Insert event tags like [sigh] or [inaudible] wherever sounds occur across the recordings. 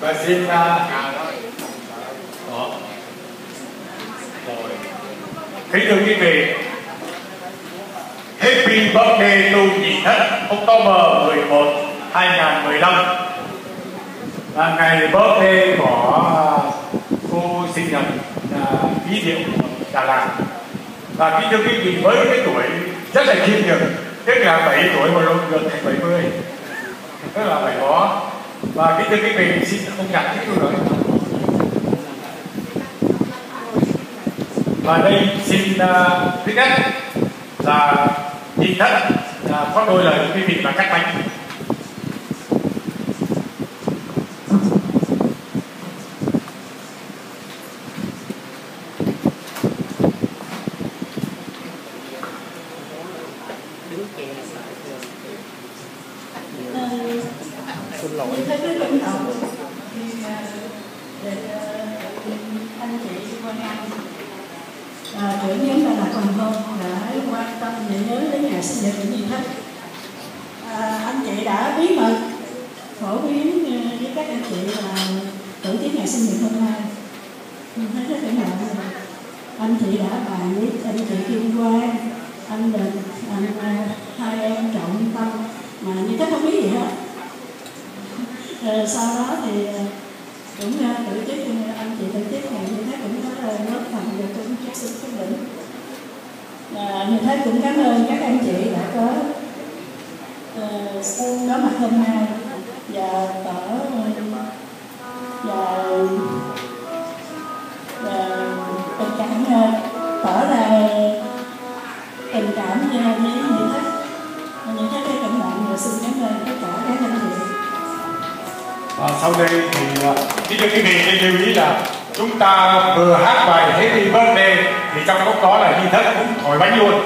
và xin uh, đó. rồi. Kính thưa quý vị Happy birthday to nhị thất October 11 2015 là ngày birthday của cô sinh nhật uh, kỷ niệm Đà Lạt. Và kính thưa quý vị với cái tuổi rất là khiêm nhường tức là 7 tuổi mà luôn gần thành 70 rất là phải có. Và kính thưa quý vị xin không nhặt cái luôn rồi và đây xin uh, thứ nhất là nhìn thất uh, à, có đôi lời quý vị và các bánh xin lỗi thấy rất cảm động thì để anh chị quan anh à, trưởng nhóm Đà Lạt Hồng Hôn đã quan tâm để nhớ đến ngày sinh nhật của Nhi hết à, anh chị đã bí mật phổ biến ờ, với các anh chị là tổ chức ngày sinh nhật hôm nay. Mình thấy rất cảm động. Anh chị đã bàn với anh chị Kim Quang anh Đình anh hai em trọng tâm. Mà như cách không biết gì hết. Rồi sau đó thì ờ, cũng tổ chức anh chị tổ chức ngày như thế cũng có góp phần vào công tác sinh quyết à, mình thế cũng cảm ơn các anh chị đã có ờ, uh, có mặt hôm nay và tỏ và và tình cảm ờ, tỏ ra tình cảm với những khách những cái cảm động và xin cảm ơn tất cả các anh chị. Và sau đây thì ờ, kính thưa quý vị để lưu ý là chúng ta vừa hát bài Happy Birthday thì trong lúc đó là Nhi Thất cũng thổi bánh luôn.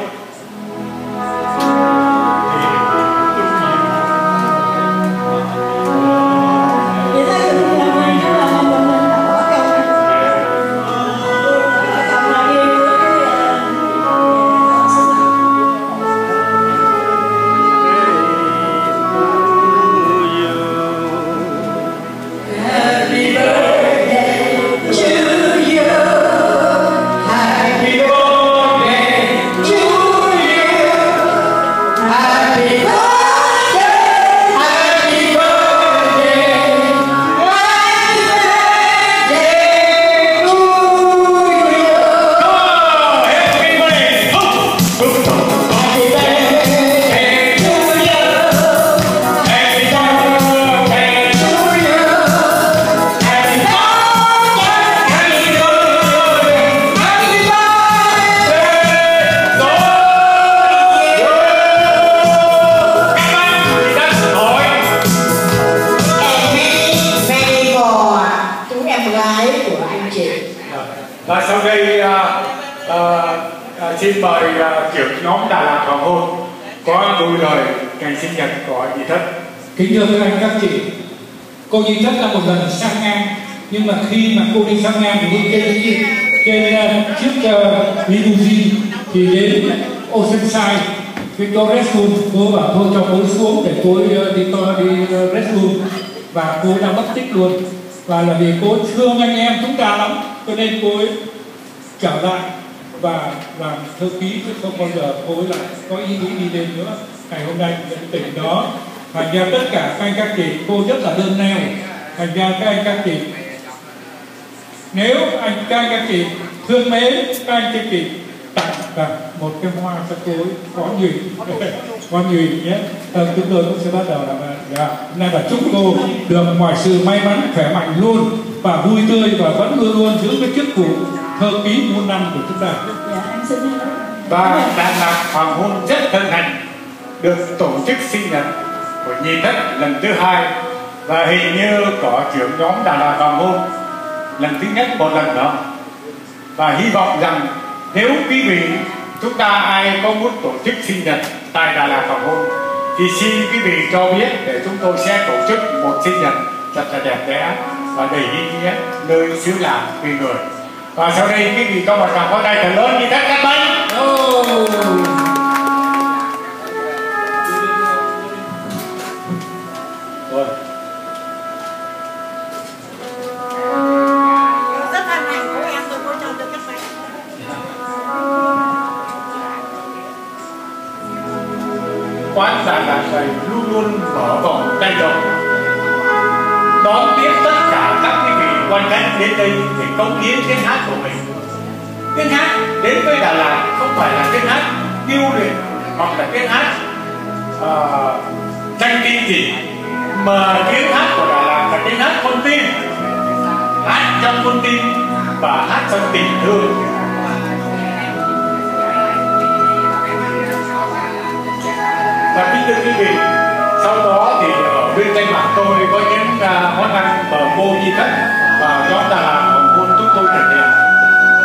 Và sau đây uh, uh, uh, xin mời uh, trưởng nhóm Đà Lạt Hoàng Hôn có đôi lời ngày sinh nhật của Nhị Thất. Kính thưa các anh các chị, cô Nhị Thất là một lần sang ngang nhưng mà khi mà cô đi sang ngang thì đi trên trên uh, chiếc uh, limousine thì đến Oceanside cái cô restroom cô bảo thôi cho cô xuống để cô uh, đi to đi restroom và cô đang mất tích luôn. Và là vì cô thương anh em chúng ta lắm cho nên cô ấy trở lại và làm thư ký chứ không bao giờ cô ấy lại có ý nghĩ đi lên nữa. Ngày hôm nay những tình đó thành ra tất cả các anh các chị cô rất là đơn neo. Thành ra các anh các chị nếu anh các anh các chị thương mến các anh các chị tặng và một cái hoa cho cô ấy có nhụy [laughs] có nhụy nhé? À, chúng tôi cũng sẽ bắt đầu làm dạ. nay là chúc cô được mọi sự may mắn khỏe mạnh luôn và vui tươi và vẫn luôn luôn giữ cái chức vụ thơ ký muôn năm của chúng ta. Dạ, em xin và Đà Lạt Hoàng Hôn rất thân hạnh được tổ chức sinh nhật của Nhi Thất lần thứ hai và hình như có trưởng nhóm Đà Lạt Hoàng Hôn lần thứ nhất một lần đó. Và hy vọng rằng nếu quý vị chúng ta ai có muốn tổ chức sinh nhật tại Đà Lạt Hoàng Hôn thì xin quý vị cho biết để chúng tôi sẽ tổ chức một sinh nhật thật là đẹp đẽ và đầy ý nghĩa nơi xứ lạ quê người. Và sau đây quý vị có một tràng pháo tay thật lớn như tất các bánh. Oh. quán giả là thầy luôn luôn mở vòng tay rộng đón tiếp tất cả các quý vị quan khách đến đây để cống hiến tiếng hát của mình. Tiếng hát đến với Đà Lạt không phải là tiếng hát tiêu luyện hoặc là tiếng hát uh, tranh kinh gì mà tiếng hát của Đà Lạt là tiếng hát con tim. Hát trong con tim và hát trong tình thương. Và kính thưa quý vị sau đó thì ở bên tay mặt tôi có những uh, món ăn bờ cô di thất và đó là Lạt hồng chúng tôi thực hiện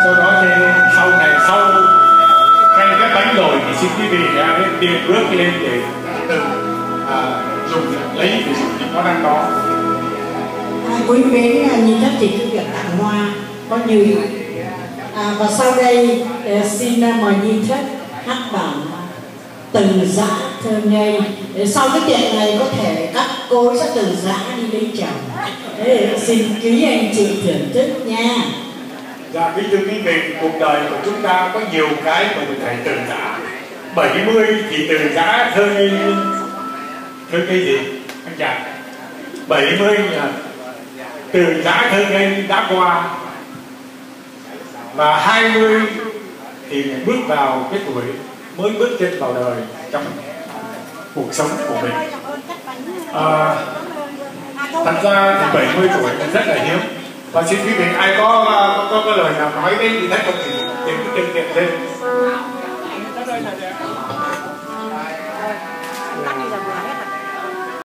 sau đó thì sau này sau cái cái bánh rồi thì xin quý vị uh, lên tiền bước lên để tự uh, dùng lấy để dùng những món ăn đó. À, quý mến như các chị cứ việc tặng hoa có nhiều à, và sau đây à, xin mời nhìn thất hát bản từng dã thơ ngây. Sau cái tiệc này có thể các cô sẽ từng dã đi lấy chồng. Thế xin quý anh chị thưởng thức nha. Dạ kính thưa quý vị, cuộc đời của chúng ta có nhiều cái mà mình phải từ giã. 70 thì từ giã thơ ngây. Thơ ngây gì? Anh chàng. 70 là từ giã thơ ngây đã qua. Và 20 thì bước vào cái tuổi mới bước chân vào đời trong cuộc sống của mình. À, thật ra thì 70 tuổi rất là hiếm. Và xin quý vị ai có có, có, có lời nào nói đến thì thấy không thì tìm cái nghiệm lên.